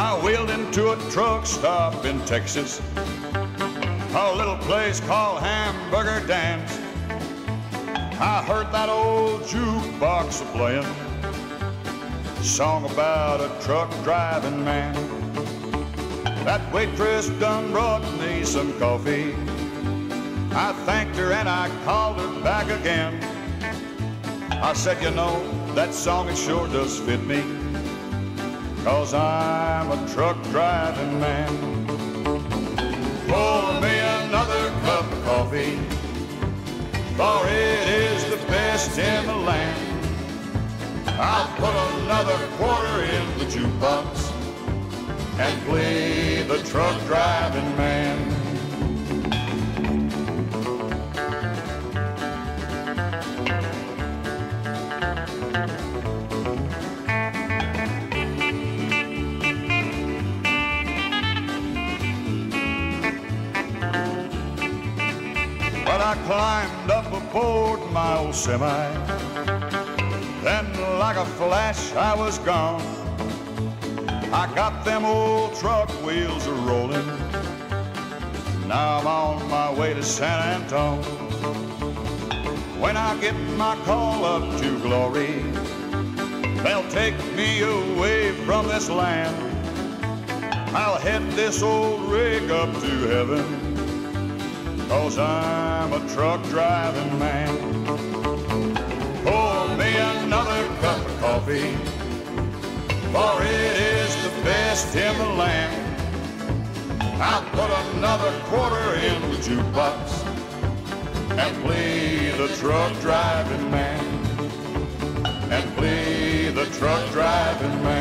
I wheeled into a truck stop in Texas, a little place called Hamburger Dan's. I heard that old jukebox playing, song about a truck driving man. That waitress done brought me some coffee. I thanked her and I called her back again. I said, you know, that song it sure does fit me. Cause I'm a truck driving man. Pour me another cup of coffee, for it is the best in the land. I'll put another quarter in the jukebox and play the truck driving man. Climbed up aboard my old semi. Then, like a flash, I was gone. I got them old truck wheels a rolling. Now I'm on my way to San Antone. When I get my call up to glory, they'll take me away from this land. I'll head this old rig up to heaven. Cause I'm a truck driving man. Pour me another cup of coffee, for it is the best in the land. I'll put another quarter in the jukebox and play the truck driving man. And play the truck driving man.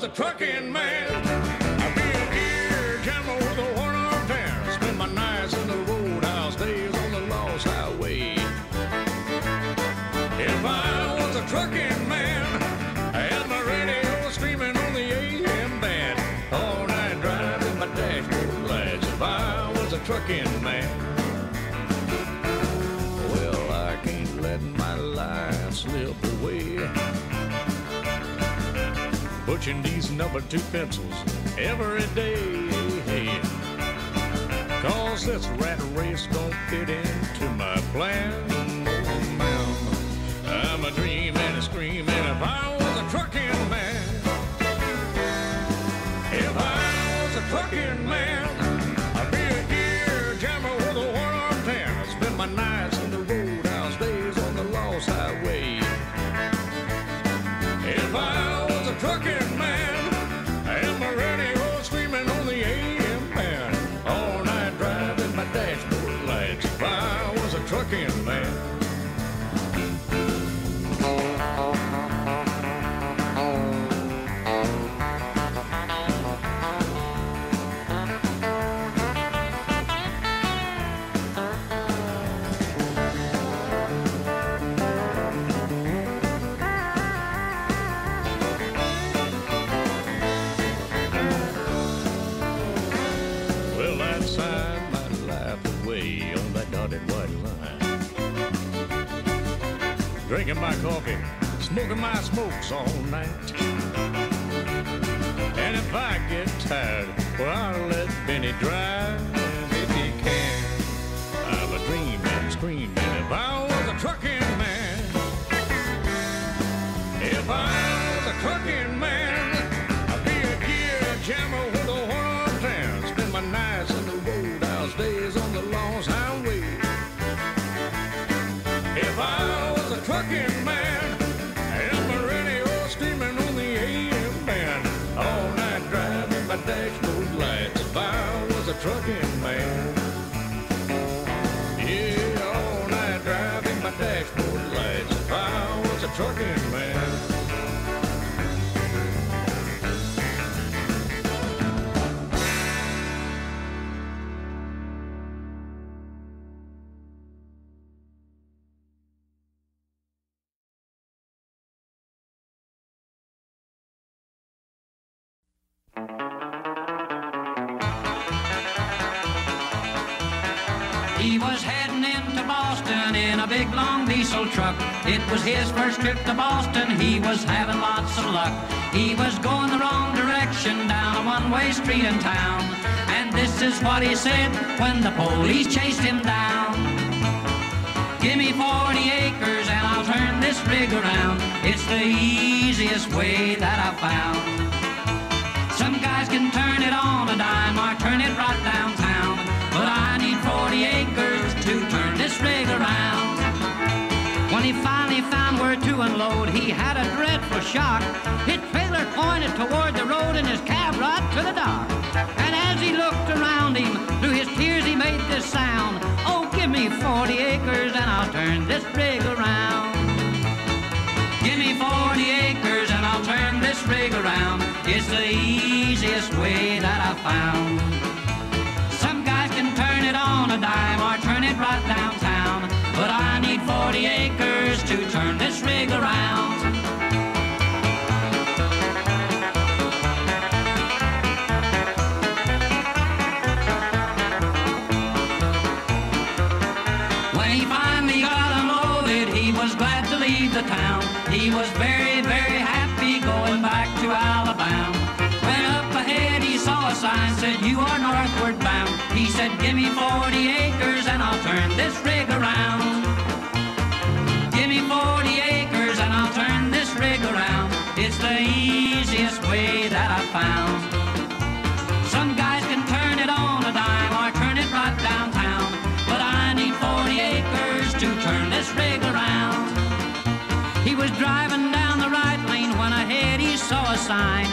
Was a trucking man, I'd be a gear jammer with a one-arm tear. Spend my nights in the roadhouse, days on the lost highway. If I was a trucking man, I had my radio screaming on the AM band. All night driving my dashboard lights. If I was a trucking man. Well, I can't let my life slip away. These number two pencils every day. Cause this rat race don't fit into my plan. Oh. I'm a dreaming Drinking my coffee, smoking my smokes all night. And if I get tired, well, I'll let Benny drive if he can. I'm a dreaming, screaming if I was a trucking man. If I was a trucking trucking man, yeah, all night driving my dashboard lights. If I was a trucking man. He was heading into Boston in a big long diesel truck. It was his first trip to Boston. He was having lots of luck. He was going the wrong direction down a one-way street in town. And this is what he said when the police chased him down. Give me 40 acres and I'll turn this rig around. It's the easiest way that I've found. Some guys can turn it on he had a dreadful shock. His trailer pointed toward the road and his cab right to the dock. And as he looked around him, through his tears he made this sound. Oh, give me 40 acres and I'll turn this rig around. Give me 40 acres and I'll turn this rig around. It's the easiest way that I've found. Some guys can turn it on a dime or turn it right downtown. But I need 40 acres to turn this rig around. Saw a sign said, you are northward bound. He said, give me 40 acres and I'll turn this rig around. Give me 40 acres and I'll turn this rig around. It's the easiest way that I found. Some guys can turn it on a dime or turn it right downtown. But I need 40 acres to turn this rig around. He was driving down the right lane when ahead he saw a sign.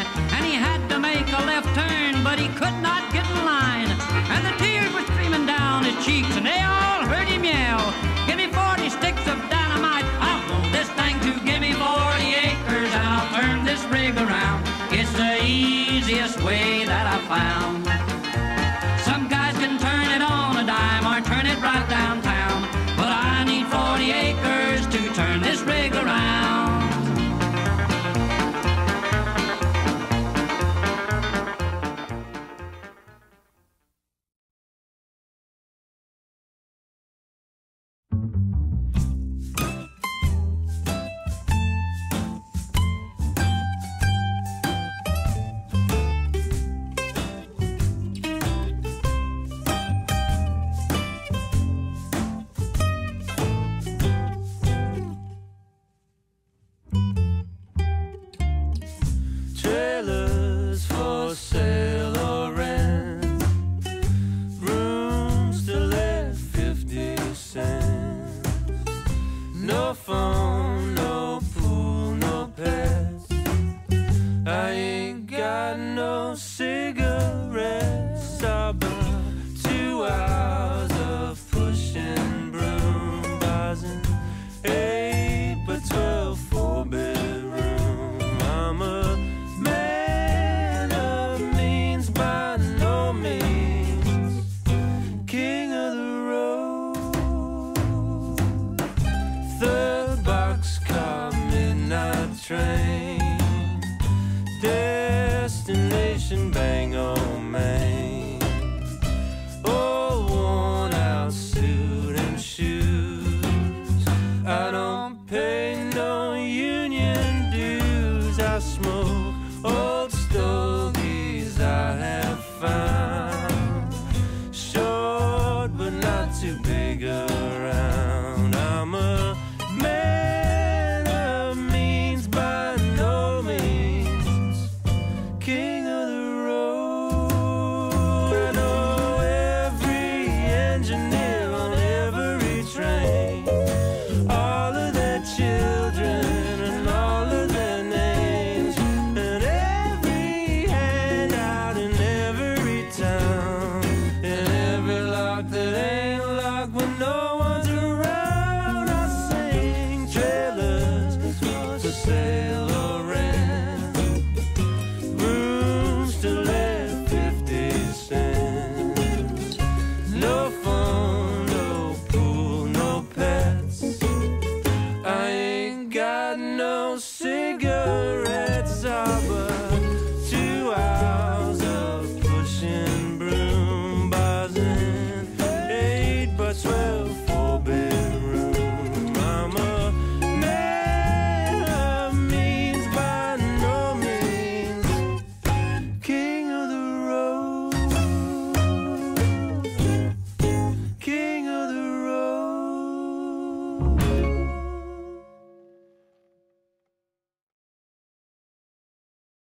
But he could not get in line. And the tears were streaming down his cheeks, and they all heard him yell. Give me 40 sticks of dynamite. I want this thing to give me 40 acres, and I'll turn this rig around. It's the easiest way that I found.